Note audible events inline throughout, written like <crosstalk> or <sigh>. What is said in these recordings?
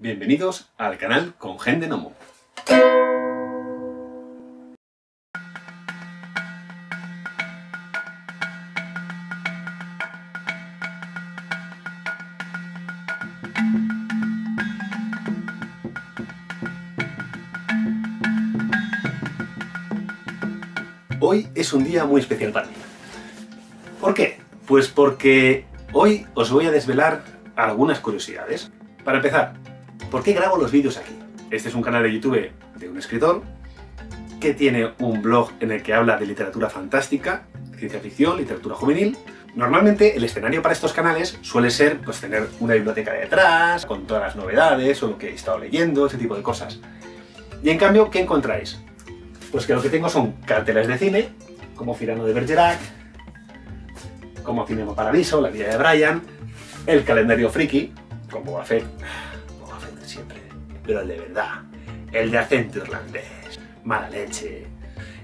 Bienvenidos al canal con Gen de Nomo. Hoy es un día muy especial para mí. ¿Por qué? Pues porque hoy os voy a desvelar algunas curiosidades. Para empezar, ¿por qué grabo los vídeos aquí? Este es un canal de YouTube de un escritor que tiene un blog en el que habla de literatura fantástica, ciencia ficción, literatura juvenil. Normalmente el escenario para estos canales suele ser pues, tener una biblioteca detrás, con todas las novedades o lo que he estado leyendo, ese tipo de cosas. Y en cambio, ¿qué encontráis? Pues que lo que tengo son carteles de cine, como Cirano de Bergerac, como Cinema Paradiso, La vida de Brian, el calendario friki, con Boba siempre, pero el de verdad, el de acento irlandés, mala leche,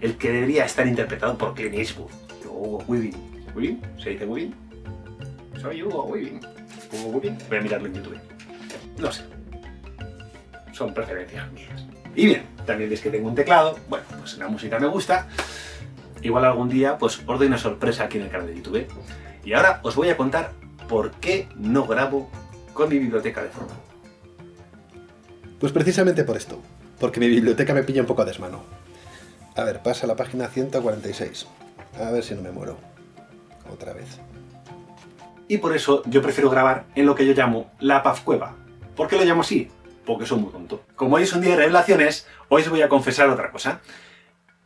el que debería estar interpretado por Clint Eastwood, Hugo Weaving. ¿Weaving? ¿Se dice Weaving? Soy Hugo Weaving. Hugo Weaving, voy a mirarlo en YouTube. No sé. Son preferencias mías. Y bien, también veis que tengo un teclado, bueno, pues la música me gusta. Igual algún día pues os doy una sorpresa aquí en el canal de YouTube. Y ahora os voy a contar por qué no grabo con mi biblioteca de fondo. Pues precisamente por esto, porque mi biblioteca me pilla un poco a desmano. A ver, pasa a la página 146. A ver si no me muero. Otra vez. Y por eso yo prefiero grabar en lo que yo llamo la paz cueva. ¿Por qué lo llamo así? Porque soy muy tonto. Como hoy es un día de revelaciones, hoy os voy a confesar otra cosa.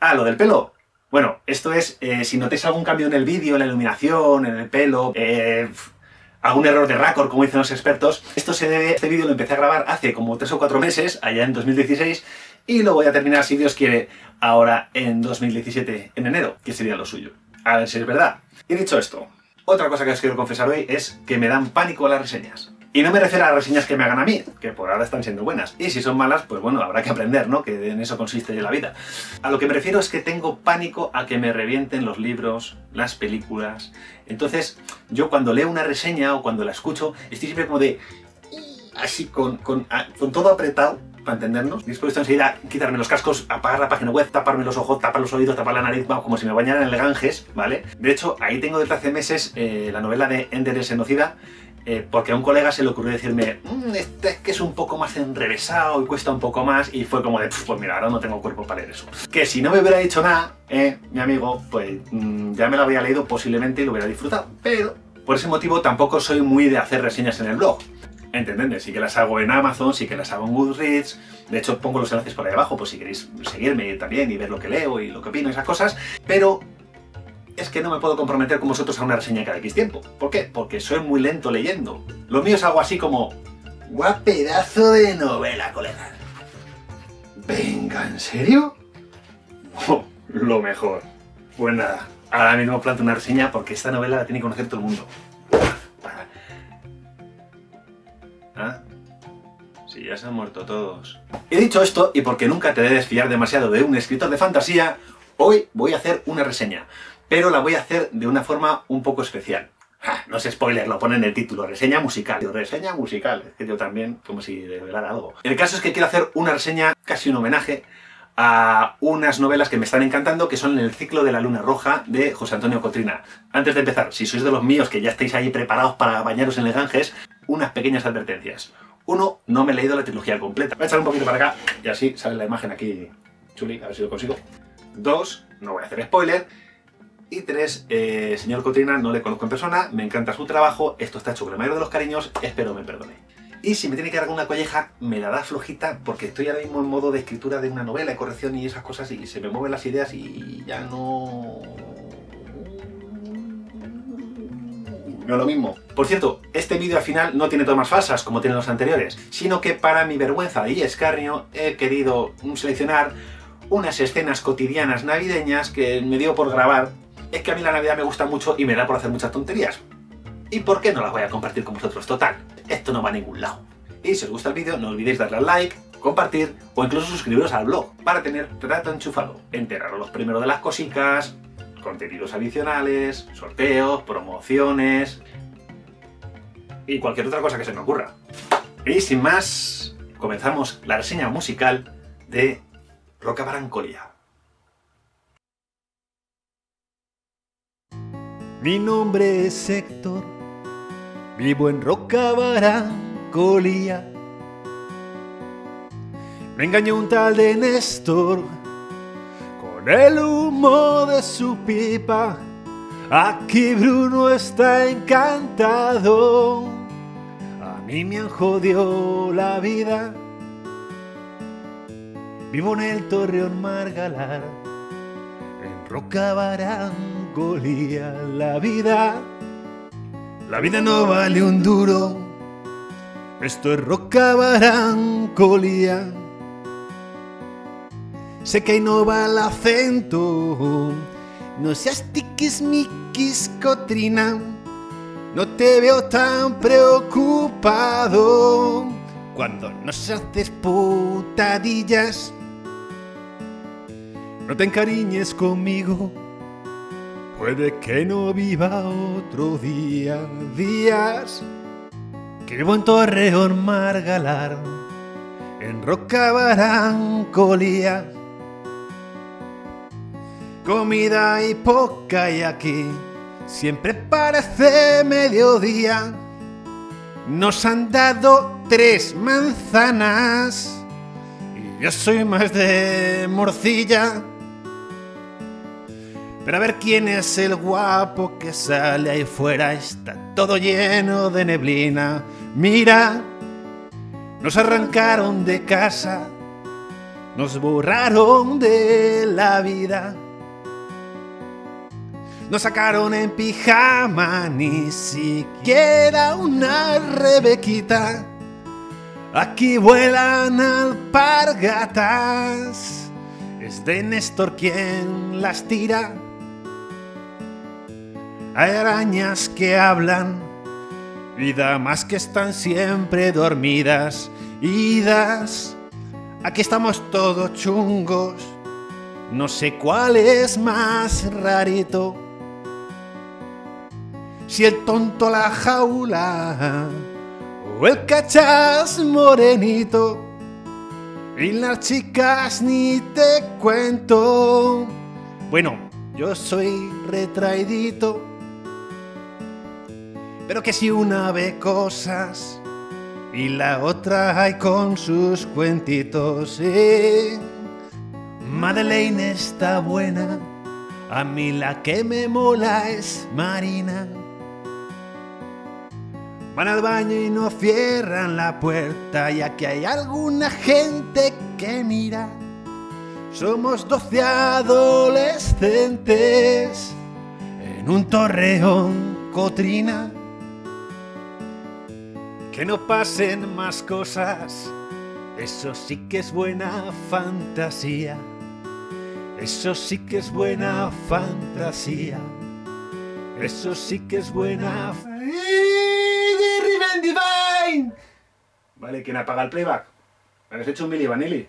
Ah, lo del pelo. Bueno, esto es, eh, si notáis algún cambio en el vídeo, en la iluminación, en el pelo, eh, algún error de raccord, como dicen los expertos, esto se debe, este vídeo lo empecé a grabar hace como 3 o 4 meses, allá en 2016, y lo voy a terminar, si Dios quiere, ahora en 2017, en enero, que sería lo suyo. A ver si es verdad. Y dicho esto, otra cosa que os quiero confesar hoy es que me dan pánico las reseñas. Y no me refiero a las reseñas que me hagan a mí, que por ahora están siendo buenas. Y si son malas, pues bueno, habrá que aprender, ¿no? Que en eso consiste la vida. A lo que me refiero es que tengo pánico a que me revienten los libros, las películas. Entonces, yo cuando leo una reseña o cuando la escucho, estoy siempre como de... Así, con, con, con todo apretado, para entendernos. Dispuesto enseguida a quitarme los cascos, apagar la página web, taparme los ojos, tapar los oídos, tapar la nariz, como si me bañaran en el Ganges, ¿vale? De hecho, ahí tengo desde hace meses eh, la novela de Ender Senocida, eh, porque a un colega se le ocurrió decirme, mmm, este es que es un poco más enrevesado y cuesta un poco más, y fue como de, pues mira, ahora no tengo cuerpo para leer eso. Que si no me hubiera dicho nada, eh, mi amigo, pues mmm, ya me lo habría leído posiblemente y lo hubiera disfrutado. Pero, por ese motivo, tampoco soy muy de hacer reseñas en el blog. ¿Entendedme? Sí que las hago en Amazon, sí que las hago en Goodreads. De hecho, pongo los enlaces por ahí abajo, por si queréis seguirme también y ver lo que leo y lo que opino, esas cosas. Pero es que no me puedo comprometer con vosotros a una reseña cada X tiempo. ¿Por qué? Porque soy muy lento leyendo. Lo mío es algo así como... Guapedazo de novela, colega. Venga, ¿en serio? <laughs> Oh, lo mejor. Pues nada, ahora mismo planto una reseña porque esta novela la tiene que conocer todo el mundo. ¿Ah? Si ya se han muerto todos. He dicho esto, y porque nunca te debes fiar demasiado de un escritor de fantasía, hoy voy a hacer una reseña pero la voy a hacer de una forma un poco especial. Ja, no sé spoiler, lo pone en el título, reseña musical. Reseña musical, es que yo también, como si revelara algo. El caso es que quiero hacer una reseña, casi un homenaje, a unas novelas que me están encantando, que son El ciclo de la luna roja, de José Antonio Cotrina. Antes de empezar, si sois de los míos, que ya estáis ahí preparados para bañaros en el Ganges, unas pequeñas advertencias. Uno, no me he leído la trilogía completa. Voy a echar un poquito para acá, y así sale la imagen aquí chuli, a ver si lo consigo. Dos, no voy a hacer spoiler. Y tres, eh, señor Cotrina, no le conozco en persona, me encanta su trabajo, esto está hecho con el mayor de los cariños, espero me perdone. Y si me tiene que dar alguna colleja, me la da flojita porque estoy ahora mismo en modo de escritura de una novela, de corrección y esas cosas y se me mueven las ideas y ya no... No lo mismo. Por cierto, este vídeo al final no tiene tomas falsas como tienen los anteriores, sino que para mi vergüenza y escarnio he querido seleccionar unas escenas cotidianas navideñas que me dio por grabar es que a mí la Navidad me gusta mucho y me da por hacer muchas tonterías. ¿Y por qué no las voy a compartir con vosotros? Total, esto no va a ningún lado. Y si os gusta el vídeo, no olvidéis darle al like, compartir o incluso suscribiros al blog para tener trato enchufado. Enteraros los primeros de las cositas, contenidos adicionales, sorteos, promociones y cualquier otra cosa que se me ocurra. Y sin más, comenzamos la reseña musical de Roca Barancolia. Mi nombre es Héctor, vivo en Roca Barancolia. Me engañó un tal de Néstor con el humo de su pipa. Aquí Bruno está encantado. A mí me han jodido la vida. Vivo en el Torreón Margalar, en Roca Barancolia. La vida, la vida no vale un duro. Esto es Roca Barancolia. Sé que ahí no va el acento. No seas tiquismiquis, cotrina. No te veo tan preocupado cuando nos haces putadillas. No te encariñes conmigo. Puede que no viva otro día. Días que vivo en Torreón Margalar, en Roca Barancolia comida y poca y aquí siempre parece mediodía. Nos han dado tres manzanas y yo soy más de morcilla. Pero a ver quién es el guapo que sale ahí fuera, está todo lleno de neblina. Mira, nos arrancaron de casa, nos borraron de la vida. Nos sacaron en pijama, ni siquiera una rebequita. Aquí vuelan alpargatas, es de Néstor quien las tira. Hay arañas que hablan, y damas que están siempre dormidas, idas. Aquí estamos todos chungos, no sé cuál es más rarito si el tonto la jaula o el cachas morenito. Y las chicas ni te cuento. Bueno, yo soy retraidito. Pero que si una ve cosas y la otra hay con sus cuentitos. Madeleine está buena. A mí la que me mola es Marina. Van al baño y no cierran la puerta, ya que hay alguna gente que mira. Somos doce adolescentes en un torreón cotrina. Que no pasen más cosas, eso sí que es buena fantasía. Eso sí que es buena fantasía. Eso sí que es buena Divine. Vale, ¿quién apaga el playback? ¿Me has hecho un Milli Vanilli?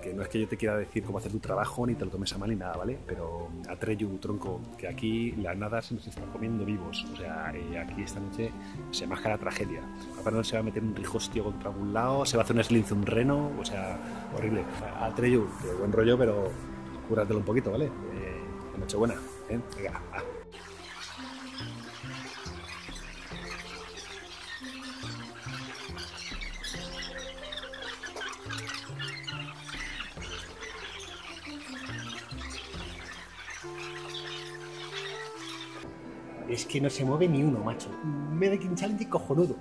Que no es que yo te quiera decir cómo hacer tu trabajo, ni te lo tomes a mal ni nada, ¿vale? Pero Atreyu, tronco, que aquí la nada se nos está comiendo vivos. O sea, eh, aquí esta noche se maja la tragedia. Papá Noel se va a meter un rijostio contra algún lado, se va a hacer un eslince un reno, o sea, horrible. Atreyu, buen rollo, pero cúratelo un poquito, ¿vale? Eh, Nochebuena, ¿eh? Venga. Es que no se mueve ni uno, macho. Me da un challenge cojonudo.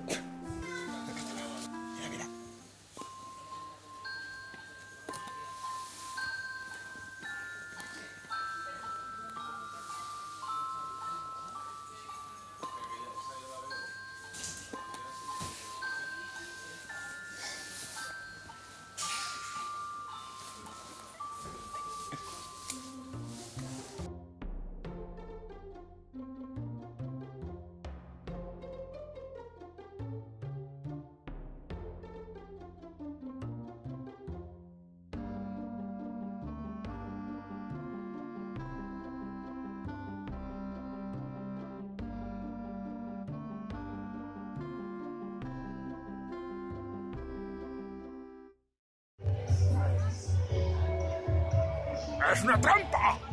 ¡Es una trampa!